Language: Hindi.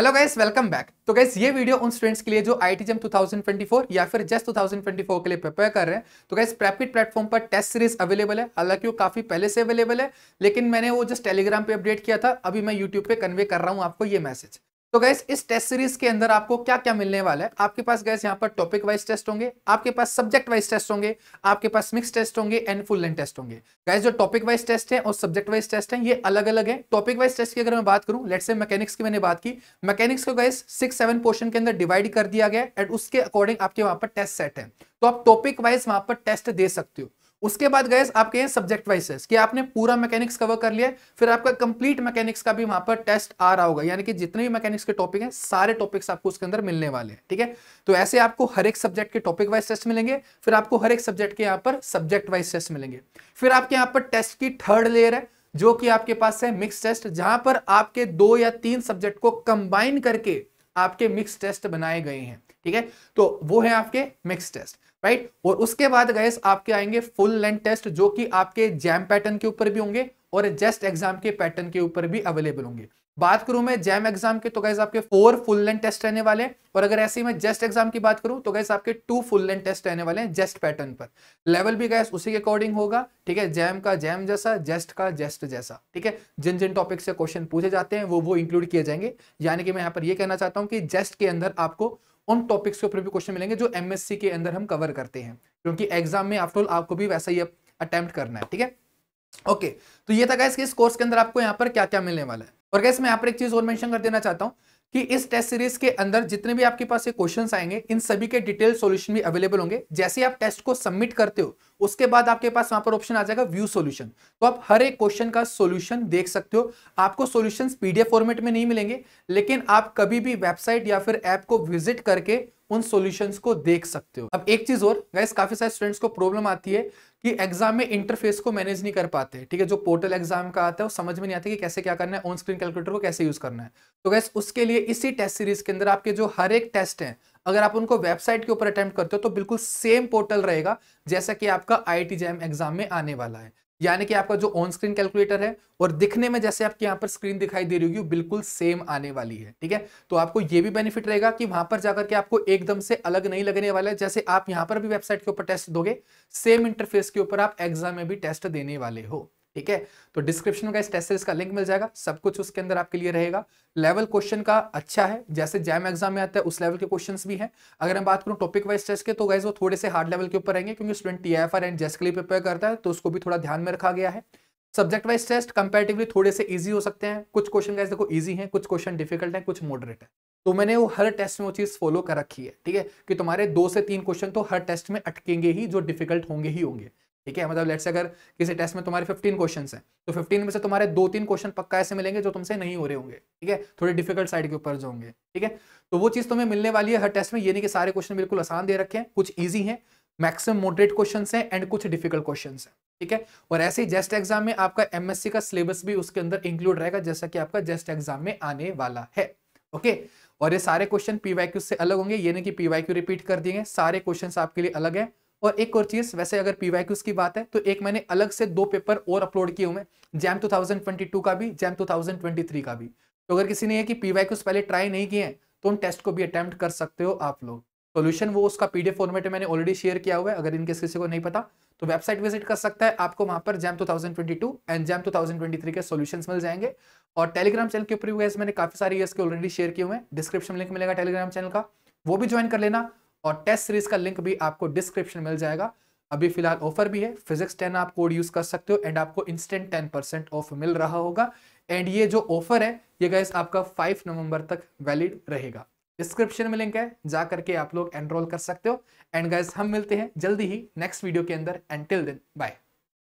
हेलो गाइस वेलकम बैक तो गाइस ये वीडियो उन स्टूडेंट्स के लिए जो आई टी 2024 या फिर जस्ट 2024 के लिए प्रिपेयर कर रहे हैं। तो गाइस प्रैपिट प्लेटफॉर्म पर टेस्ट सीरीज़ अवेलेबल है। हालाँकि वो काफ़ी पहले से अवेलेबल है, लेकिन मैंने वो जस्ट टेलीग्राम पे अपडेट किया था। अभी मैं यूट्यूब पे कन्वे कर रहा हूँ आपको ये मैसेज तो गैस इस टेस्ट सीरीज़ के अंदर आपको क्या क्या मिलने वाला है? आपके पास गैस यहाँ पर टॉपिक वाइज टेस्ट होंगे, आपके पास सब्जेक्ट वाइज टेस्ट होंगे, आपके पास मिक्स टेस्ट होंगे एंड फुल लेंथ टेस्ट होंगे। गैस जो टॉपिक वाइज टेस्ट है और सब्जेक्ट वाइज टेस्ट है, ये अलग अलग है। टॉपिक वाइज टेस्ट की अगर मैं बात करूँ लेट से मैकेनिक्स की मैंने बात की मैकेनिक्स को गैस सिक्स सेवन पोर्शन के अंदर डिवाइड कर दिया गया एंड उसके अकॉर्डिंग आपके वहाँ पर टेस्ट सेट है। तो आप टॉपिक वाइज वहाँ पर टेस्ट दे सकते हो। उसके बाद गए आपके सब्जेक्ट वाइज कि आपने पूरा मैकेनिक्स कवर कर लिया, फिर आपका कंप्लीट मैकेनिक्स का भी वहाँ पर टेस्ट आ रहा होगा। यानी कि जितने भी मैकेनिक्स के टॉपिक हैं, सारे टॉपिक्स आपको उसके अंदर मिलने वाले हैं, ठीक है? तो ऐसे आपको हर एक सब्जेक्ट के टॉपिक वाइज टेस्ट मिलेंगे, फिर आपको हर एक सब्जेक्ट के यहाँ पर सब्जेक्ट वाइज टेस्ट मिलेंगे। फिर आपके यहाँ पर टेस्ट की थर्ड लेयर है, जो कि आपके पास है मिक्स टेस्ट जहाँ पर आपके दो या तीन सब्जेक्ट को कंबाइन करके आपके मिक्स टेस्ट बनाए गए हैं, ठीक है? तो वो है आपके मिक्स टेस्ट राइट और उसके बाद गए आपके आएँगे फुल लेंथ टेस्ट जो कि आपके जैम पैटर्न के ऊपर भी होंगे और जस्ट एग्ज़ाम के पैटर्न के ऊपर भी अवेलेबल होंगे। बात करूँ मैं जैम एग्ज़ाम के तो गैस आपके फोर फुल लेंथ टेस्ट रहने वाले हैं। और अगर ऐसे मैं जस्ट एग्ज़ाम की बात करूँ तो गैस आपके टू फुल लेंथ टेस्ट रहने वाले हैं जस्ट पैटर्न पर। लेवल भी गैस उसी के अकॉर्डिंग होगा, ठीक है? जैम का जैम जैसा जस्ट का जस्ट जैसा, ठीक है? जिन जिन टॉपिक से क्वेश्चन पूछे जाते हैं, वो वो इंक्लूड किए जाएँगे। यानी कि मैं यहाँ पर यह कहना चाहता हूँ कि जस्ट के अंदर आपको उन टॉपिक्स के ऊपर भी क्वेश्चन मिलेंगे जो एमएससी के अंदर हम कवर करते हैं। क्योंकि एग्ज़ाम में आफ्टर ऑल आपको भी वैसा ही अटेम्प्ट करना है, ठीक है? ओके तो ये था गैस कि इस कोर्स के अंदर आपको यहाँ पर क्या क्या मिलने वाला है। और गैस मैं यहाँ पर एक चीज़ और मेंशन कर देना चाहता हूँ। कि इस टेस्ट सीरीज़ के अंदर जितने भी आपके पास ये क्वेश्चंस आएँगे, इन सभी के डिटेल सॉल्यूशन भी अवेलेबल होंगे। जैसे आप टेस्ट को सबमिट करते हो, उसके बाद आपके पास वहाँ पर ऑप्शन आ जाएगा व्यू सॉल्यूशन तो आप हर एक क्वेश्चन का सॉल्यूशन देख सकते हो। आपको सॉल्यूशंस पीडीएफ फॉर्मेट में नहीं मिलेंगे, लेकिन आप कभी भी वेबसाइट या फिर ऐप को विज़िट करके उन सॉल्यूशंस को देख सकते हो। अब एक चीज़ और गाइस काफ़ी सारे स्टूडेंट्स को प्रॉब्लम आती है कि एग्ज़ाम में इंटरफेस को मैनेज नहीं कर पाते। ठीक है, जो पोर्टल एग्ज़ाम का आता है, वो समझ में नहीं आता कि कैसे क्या करना है ऑन स्क्रीन कैलकुलेटर को कैसे यूज़ करना है। तो गैस उसके लिए इसी टेस्ट सीरीज़ के अंदर आपके जो हर एक टेस्ट है, अगर आप उनको वेबसाइट के ऊपर अटेम्प्ट करते हो तो बिल्कुल सेम पोर्टल रहेगा, जैसा कि आपका आई टी एग्ज़ाम में आने वाला है। यानी कि आपका जो ऑन स्क्रीन कैलकुलेटर है, और दिखने में जैसे आपके यहाँ पर स्क्रीन दिखाई दे रही होगी बिल्कुल सेम आने वाली है, ठीक है? तो आपको ये भी बेनिफिट रहेगा कि वहाँ पर जाकर के आपको एकदम से अलग नहीं लगने वाला है, जैसे आप यहाँ पर भी वेबसाइट के ऊपर टेस्ट दोगे सेम इंटरफेस के ऊपर आप एग्ज़ाम में भी टेस्ट देने वाले हो। ठीक है? तो डिस्क्रिप्शन में टेस्ट सीरीज़ का लिंक मिल जाएगा, सब कुछ उसके अंदर आपके लिए रहेगा। लेवल क्वेश्चन का अच्छा है, जैसे जैम एग्ज़ाम में आता है, उस लेवल के क्वेश्चन भी हैं। अगर मैं बात करूँ टॉपिक वाइज टेस्ट के तो गाइज़ वो थोड़े से हार्ड लेवल के ऊपर रहेंगे, क्योंकि student T F R and जेस के लिए प्रिपेयर करता है तो उसको भी थोड़ा ध्यान में रखा गया है। सब्जेक्ट वाइज टेस्ट कंपेरेटिवली थोड़े से इजी हो सकते हैं। कुछ क्वेश्चन गाइस देखो इजी हैं, कुछ क्वेश्चन डिफ़िकल्ट हैं, कुछ मॉडरेट है। तो मैंने वो हर टेस्ट में वो चीज़ फॉलो कर रखी है, ठीक है? कि तुम्हारे दो से तीन क्वेश्चन तो हर टेस्ट में अटकेंगे ही, जो डिफ़िकल्ट होंगे ही होंगे। ठीक है? मतलब लेट्स अगर किसी टेस्ट में तुम्हारे 15 क्वेश्चन हैं तो 15 में से तुम्हारे दो तीन क्वेश्चन पक्का ऐसे मिलेंगे जो तुमसे नहीं हो रहे होंगे, ठीक है? थोड़े डिफ़िकल्ट साइड के ऊपर जो होंगे ठीक है? तो वो चीज़ तुम्हें मिलने वाली है हर टेस्ट में, ये नहीं कि सारे क्वेश्चन बिल्कुल आसान दे रखे हैं, कुछ ईजी है मैक्सिमम मॉडरेट क्वेश्चन हैं एंड कुछ डिफ़िकल्ट क्वेश्चन है, ठीक है? और ऐसे ही जेस्ट एग्ज़ाम में आपका एमएससी का सिलेबस भी उसके अंदर इंक्लूड रहेगा, जैसा कि आपका जेस्ट एग्ज़ाम में आने वाला है ओके और ये सारे क्वेश्चन पीवाईक्यू से अलग होंगे, ये नहीं कि पीवाईक्यू रिपीट कर दिए सारे क्वेश्चन आपके लिए अलग है। और एक और चीज़, वैसे अगर पीवाईक्यूज की बात है तो एक मैंने अलग से दो पेपर और अपलोड किए हुए जैम 2022 का भी जैम 2023 का भी। तो अगर किसी ने ये कि पीवाईक्यूज पहले ट्राई नहीं किए हैं तो उन टेस्ट को भी अटेम्प्ट कर सकते हो आप लोग। सोल्यूशन वो उसका पीडीएफ फॉर्मेट मैंने ऑलरेडी शेयर किया हुआ है, अगर इनके किसी को नहीं पता तो वेबसाइट विज़िट कर सकता है, आपको वहाँ पर जैम 2022 एंड जैम 2023 के सॉल्यूशंस मिल जाएँगे। और टेलीग्राम चैनल के ऊपर मैंने काफ़ी सारे ईयर्स के ऑलरेडी शेयर किए हुए हैं डिस्क्रिप्शन लिंक मिलेगा टेलीग्राम चैनल का, वो भी ज्वाइन कर लेना। और टेस्ट सीरीज़ का लिंक भी आपको डिस्क्रिप्शन मिल जाएगा। अभी फ़िलहाल ऑफ़र भी है फिजिक्स टेन आप कोड यूज़ कर सकते हो एंड आपको इंस्टेंट टेन परसेंट ऑफ़ मिल रहा होगा। एंड ये जो ऑफ़र है, ये गैस आपका फाइव नवंबर तक वैलिड रहेगा। डिस्क्रिप्शन में लिंक है, जा करके आप लोग एनरोल कर सकते हो। एंड गैस हम मिलते हैं जल्दी ही नेक्स्ट वीडियो के अंदर। एंड टिल दिन बाय